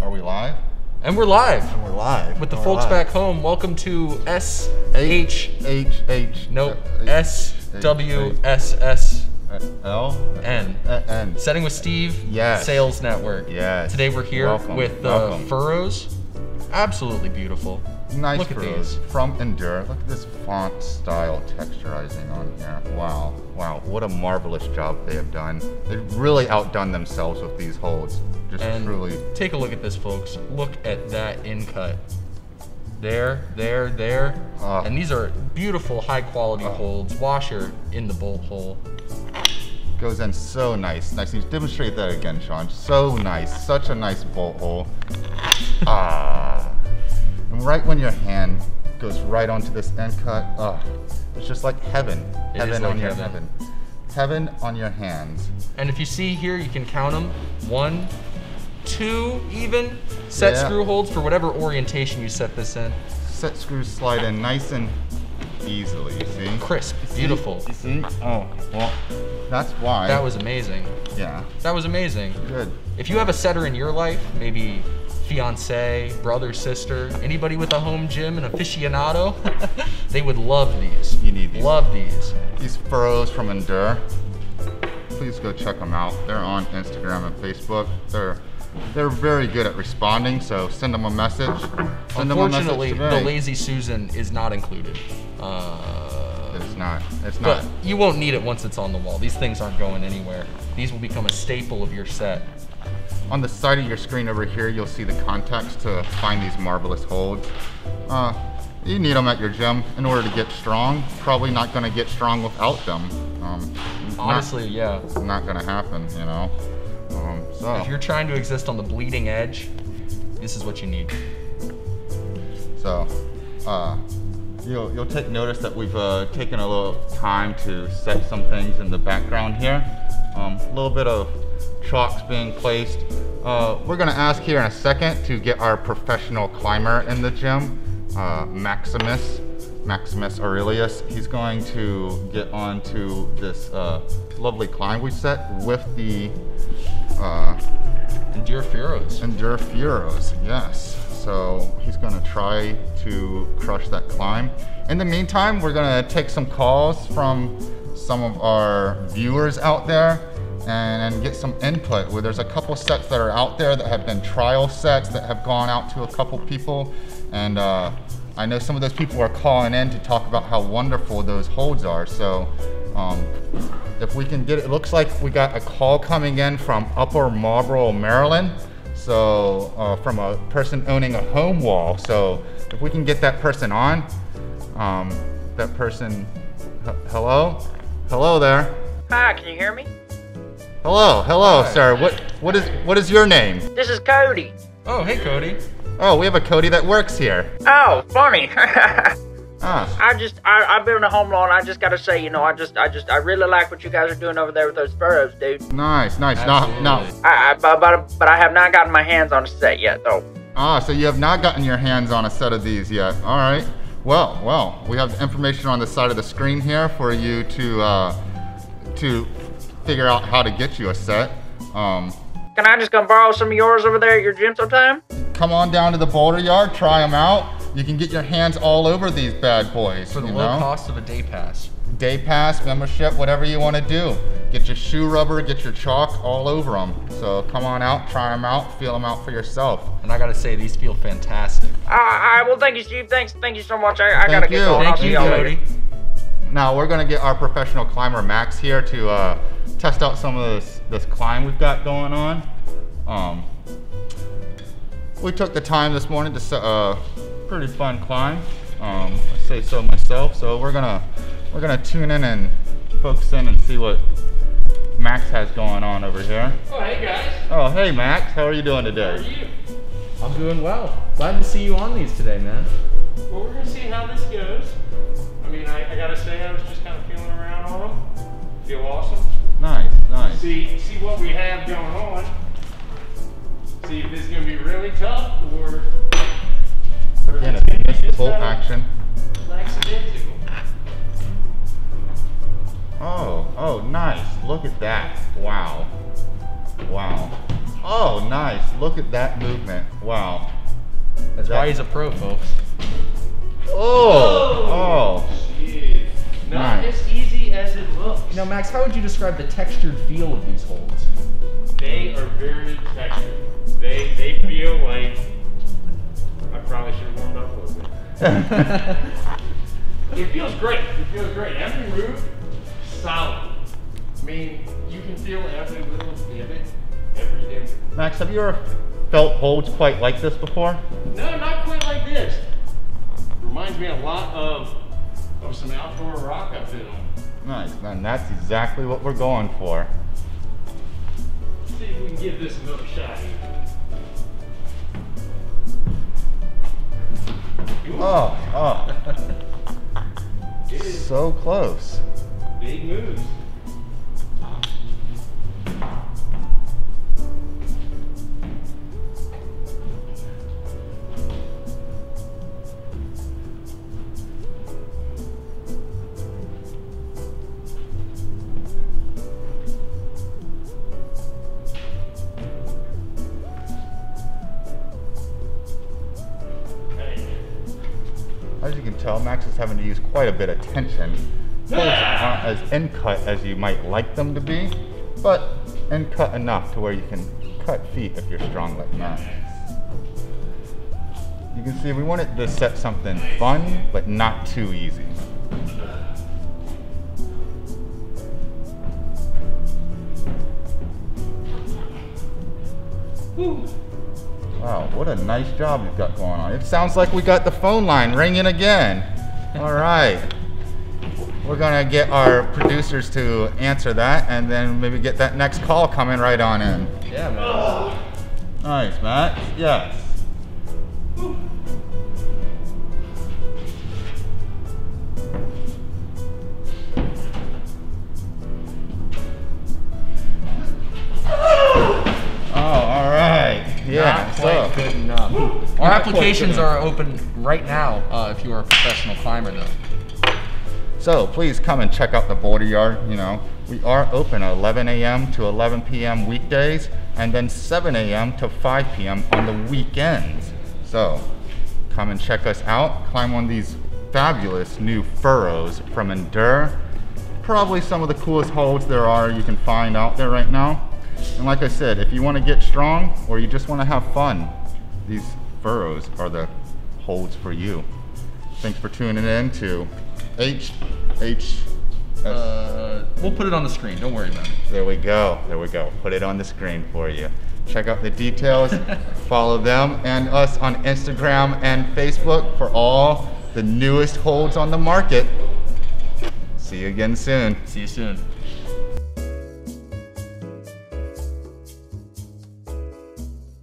Are we live? And we're live And we're live. with the We're folks live. back home. Welcome to S H H H. nope uh, S W S S uh, L N. Uh, N. Setting with Steve. Yes. Sales Network. Yes. Today we're here Welcome, with the welcome. furrows. Absolutely beautiful. Nice Look these. from Endure. Look at this font style texturizing on here. Wow, wow, what a marvelous job they have done. They've really outdone themselves with these holds. Just And truly. take a look at this, folks. Look at that in cut. There, there, there. Ah. and these are beautiful, high quality Ah. holds. Washer in the bolt hole. Goes in so nice. Nice. You demonstrate that again, Sean. So nice. Such a nice bolt hole. Ah. Right when your hand goes right onto this end cut, ah, it's just like heaven. It heaven like on your heaven. heaven. Heaven on your hands. And if you see here, you can count them. One, two, even set Yeah. screw holds for whatever orientation you set this in. Set screws slide in nice and easily, you see? Crisp, beautiful. You see? Oh, well, that's why. That was amazing. Yeah, That was amazing. good. If you have a setter in your life, maybe fiance, brother, sister, anybody with a home gym, an aficionado, they would love these. You need these. Love these. These furrows from Endure, please go check them out. They're on Instagram and Facebook. They're they're very good at responding, so send them a message. Send a message Unfortunately, the. Lazy Susan is not included. Uh, It's not. It's not. but you won't need it once it's on the wall. These things aren't going anywhere. These will become a staple of your set. On the side of your screen over here, you'll see the contacts to find these marvelous holds. Uh, you need them at your gym in order to get strong. Probably not going to get strong without them. Um, not- Honestly, yeah. not, going to happen, you know. Um, so If you're trying to exist on the bleeding edge, this is what you need. So, uh, you'll, you'll take notice that we've uh, taken a little time to set some things in the background here. Um, a little bit of chalks being placed. Uh, we're gonna ask here in a second to get our professional climber in the gym, uh, Maximus, Maximus Aurelius. He's going to get onto this uh, lovely climb we set with the uh, Endure Furrows. Endure Furrows, yes. So he's gonna try to crush that climb. In the meantime, we're gonna take some calls from some of our viewers out there and, and get some input. There's a couple sets that are out there that have been trial sets that have gone out to a couple people, and uh, I know some of those people are calling in to talk about how wonderful those holds are. So um, if we can get it, looks like we got a call coming in from Upper Marlboro, Maryland. So uh, from a person owning a home wall. So if we can get that person on, um, that person, hello, hello there, Hi, can you hear me? Hello, hello, sir. What what is what is your name? This is Cody. Oh, hey, Cody. Oh, we have a Cody that works here. Oh, funny. Ah, I just, I, I've been in a home loan. I just gotta say, you know, I just, I just, I really like what you guys are doing over there with those furrows, dude. nice, nice. Now, now, Absolutely. I, I but, but, but I have not gotten my hands on a set yet, though. Ah, so you have not gotten your hands on a set of these yet. All right. Well, well, we have information on the side of the screen here for you to uh, to figure out how to get you a set. Um, Can I just come borrow some of yours over there at your gym sometime? come on down to the Boulder Yard, try them out. You can get your hands all over these bad boys. For the you low know? cost of a day pass. Day pass, membership, whatever you want to do. Get your shoe rubber, get your chalk all over them. So come on out, try them out, feel them out for yourself. And I gotta say, these feel fantastic. All right, well, thank you, Steve. Thanks, thank you so much. I, I gotta Thank get you. going. I'll Thank see you, y'all later. Cody. Now we're gonna get our professional climber Max here to uh, test out some of this this climb we've got going on. Um, we took the time this morning to set a pretty fun climb. Um, I say so myself. So we're gonna we're gonna tune in and focus in and see what Max has going on over here. Oh, hey guys. Oh, hey Max, how are you doing How are today? you? I'm doing well. Glad to see you on these today, man. Well, we're gonna see how this goes. I mean, I, I gotta say, I was just kind of feeling around on them. Feel awesome. Nice, nice. See, see what we have going on. See if this is gonna be really tough or. or Again, it's if you gonna be missed the just bolt kinda action. Lackadaisical. Oh, oh, nice. Look at that. Wow. Wow. Oh, nice. Look at that movement. Wow. That's That- why he's a pro, folks. Oh, oh. Jeez. Not Nice. as easy as it looks. Now, Max, how would you describe the textured feel of these holds? They are very textured. They they feel like I probably should have warmed up a little bit. It feels great. It feels great. Every move, solid. I mean, you can feel every little divot, every divot. Max, have you ever felt holds quite like this before? No, not quite like this. Reminds me a lot of of some outdoor rock I've been on. Nice, man. That's exactly what we're going for. Let's See if we can give this another shot Oh, oh. it is So close. big moves. Can tell, Max is having to use quite a bit of tension. Holds aren't as in cut as you might like them to be, but in cut enough to where you can cut feet if you're strong like Max. You can see we wanted to set something fun, but not too easy. Wow, what a nice job you've got going on. It sounds like we got the phone line ringing again. All right. We're gonna get our producers to answer that and then maybe get that next call coming right on in. Yeah, man. Nice, Matt. Yes. Our applications are open right now uh, if you are a professional climber, though. So please come and check out the Boulder Yard. You know, we are open 11 a.m. to 11 p.m. weekdays, and then 7 a.m. to 5 p.m. on the weekends. So come and check us out. Climb on these fabulous new furrows from Endure. Probably some of the coolest holds there are you can find out there right now. And like I said, if you want to get strong or you just want to have fun, these furrows are the holds for you. Thanks for tuning in to H H. Uh, we'll put it on the screen. Don't worry about it. There we go. There we go. Put it on the screen for you. Check out the details. Follow them and us on Instagram and Facebook for all the newest holds on the market. See you again soon. See you soon.